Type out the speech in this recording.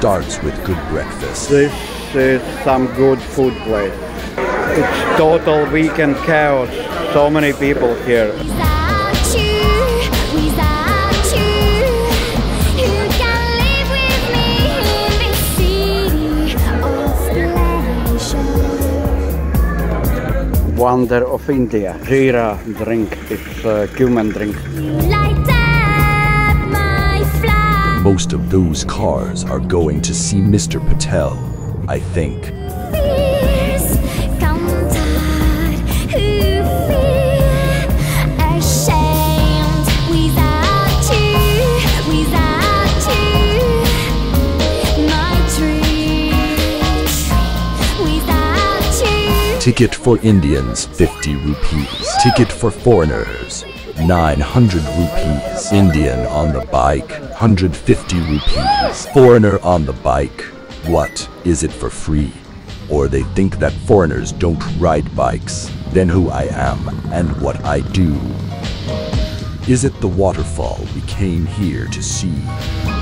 good ride starts with good breakfast. This is some good food place. It's total weekend chaos. So many people here. Without you, without you, who can live with me in this city of pleasure? Wonder of India. Jeera drink. It's a cumin drink. Most of those cars are going to see Mr. Patel, I think. fears come tide who feel ashamed without you, without you, my dreams without you. Ticket for Indians, 50 rupees. Ticket for foreigners, 900 rupees. Indian on the bike, 150 rupees. Foreigner on the bike, what? Is it for free? Or they think that foreigners don't ride bikes. Then who I am and what I do. Is it the waterfall we came here to see?